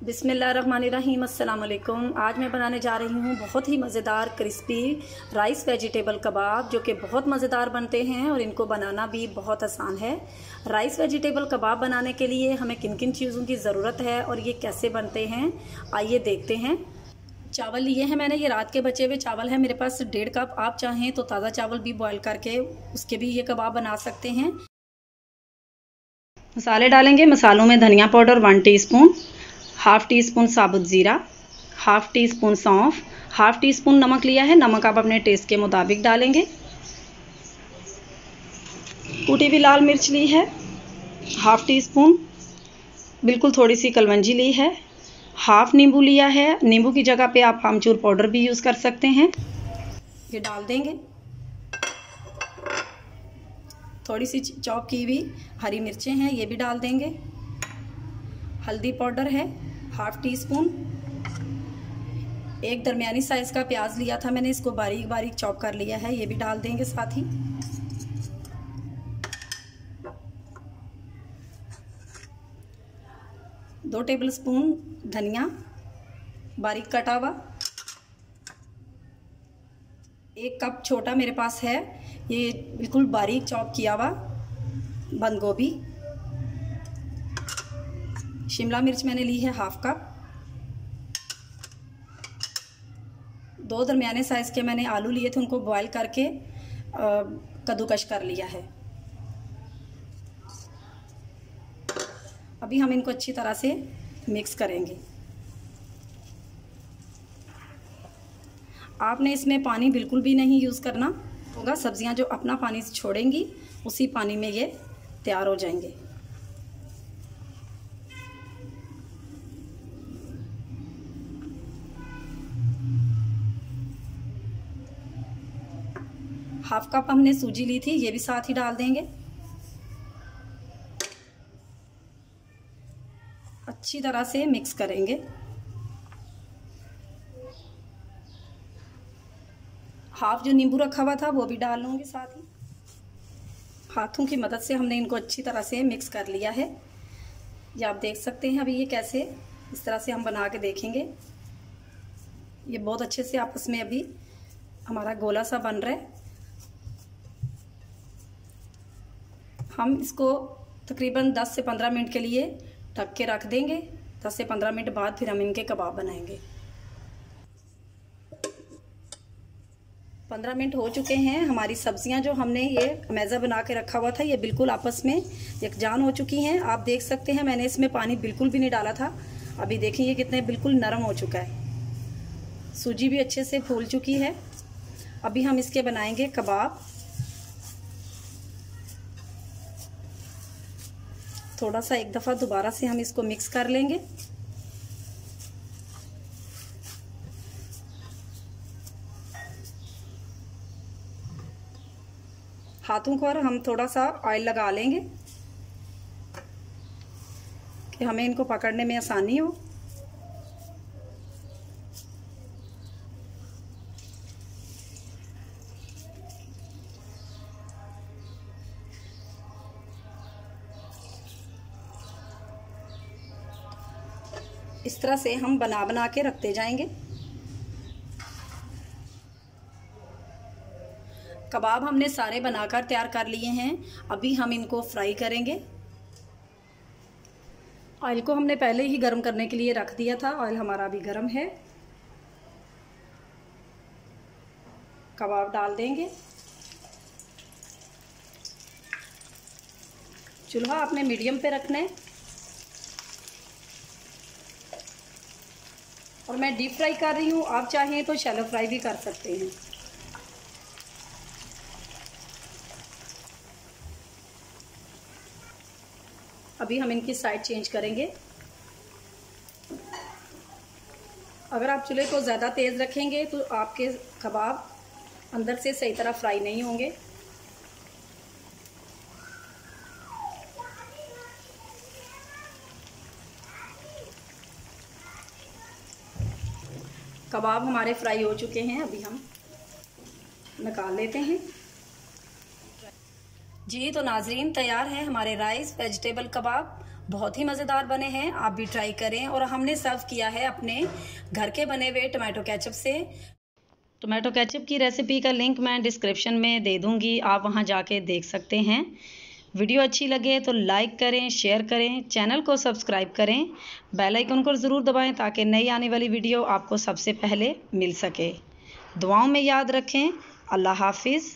बिसमीम आज मैं बनाने जा रही हूँ बहुत ही मज़ेदार क्रिस्पी राइस वेजिटेबल कबाब, जो कि बहुत मज़ेदार बनते हैं और इनको बनाना भी बहुत आसान है। राइस वेजिटेबल कबाब बनाने के लिए हमें किन किन चीज़ों की ज़रूरत है और ये कैसे बनते हैं, आइए देखते हैं। चावल लिए हैं मैंने, ये रात के बचे हुए चावल हैं, मेरे पास डेढ़ कप, आप चाहें तो ताज़ा चावल भी बॉयल करके उसके भी ये कबाब बना सकते हैं। मसाले डालेंगे, मसालों में धनिया powder one teaspoon half teaspoon साबुत ज़ीरा, हाफ़ टी स्पून सौंफ, हाफ़ टी स्पून नमक लिया है। नमक आप अपने टेस्ट के मुताबिक डालेंगे। कूटी हुई लाल मिर्च ली है, हाफ़ टी स्पून बिल्कुल थोड़ी सी कलवंजी ली है। हाफ़ नींबू लिया है। नींबू की जगह पे आप आमचूर पाउडर भी यूज़ कर सकते हैं। ये डाल देंगे। थोड़ी सी चॉप की हुई हरी मिर्चें हैं, ये भी डाल देंगे। हल्दी पाउडर है। हाफ़ टी स्पून एक दरमियानी साइज़ का प्याज लिया था मैंने, इसको बारीक बारीक चॉप कर लिया है, ये भी डाल देंगे साथ ही। दो टेबल स्पून धनिया, बारीक कटा हुआ। एक कप छोटा मेरे पास है, ये बिल्कुल बारीक चॉप किया हुआ बंद गोभी। शिमला मिर्च मैंने ली है हाफ़ कप। दो दरमियाने साइज़ के मैंने आलू लिए थे, उनको बॉईल करके कद्दूकश कर लिया है। अभी हम इनको अच्छी तरह से मिक्स करेंगे। आपने इसमें पानी बिल्कुल भी नहीं यूज़ करना होगा। सब्ज़ियाँ जो अपना पानी छोड़ेंगी, उसी पानी में ये तैयार हो जाएँगे। हाफ़ कप हमने सूजी ली थी, ये भी साथ ही डाल देंगे। अच्छी तरह से मिक्स करेंगे। हाफ़ जो नींबू रखा हुआ था, वो भी डाल लूँगी साथ ही। हाथों की मदद से हमने इनको अच्छी तरह से मिक्स कर लिया है। ये आप देख सकते हैं अभी ये कैसे इस तरह से हम बना के देखेंगे। ये बहुत अच्छे से आपस में अभी हमारा गोला सा बन रहा है। हम इसको तकरीबन 10 से 15 मिनट के लिए ढक के रख देंगे। 10 से 15 मिनट बाद फिर हम इनके कबाब बनाएँगे। 15 मिनट हो चुके हैं। हमारी सब्ज़ियाँ जो हमने ये मैज़ा बना के रखा हुआ था, ये बिल्कुल आपस में यकजान हो चुकी हैं। आप देख सकते हैं, मैंने इसमें पानी बिल्कुल भी नहीं डाला था। अभी देखें ये कितने बिल्कुल नरम हो चुका है। सूजी भी अच्छे से फूल चुकी है। अभी हम इसके बनाएँगे कबाब। थोड़ा सा एक दफ़ा दोबारा से हम इसको मिक्स कर लेंगे। हाथों पर हम थोड़ा सा ऑयल लगा लेंगे कि हमें इनको पकड़ने में आसानी हो। इस तरह से हम बना बना के रखते जाएँगे। कबाब हमने सारे बनाकर तैयार कर लिए हैं। अभी हम इनको फ्राई करेंगे। ऑयल को हमने पहले ही गर्म करने के लिए रख दिया था। ऑयल हमारा अभी गर्म है। कबाब डाल देंगे। चूल्हा आपने मीडियम पे रखना है। और मैं डीप फ्राई कर रही हूँ। आप चाहें तो शैलो फ्राई भी कर सकते हैं। अभी हम इनकी साइड चेंज करेंगे। अगर आप चूल्हे को ज़्यादा तेज़ रखेंगे तो आपके कबाब अंदर से सही तरह फ्राई नहीं होंगे। कबाब हमारे फ्राई हो चुके हैं, अभी हम निकाल लेते हैं। जी तो नाजरीन, तैयार है हमारे राइस, वेजिटेबल कबाब। बहुत ही मज़ेदार बने हैं, आप भी ट्राई करें। और हमने सर्व किया है अपने घर के बने हुए टमाटो केचप से। टोमेटो केचप की रेसिपी का लिंक मैं डिस्क्रिप्शन में दे दूँगी, आप वहाँ जाके देख सकते हैं। वीडियो अच्छी लगे तो लाइक करें, शेयर करें, चैनल को सब्सक्राइब करें, बेल आइकन को ज़रूर दबाएँ ताकि नई आने वाली वीडियो आपको सबसे पहले मिल सके। दुआओं में याद रखें, अल्लाह हाफिज़।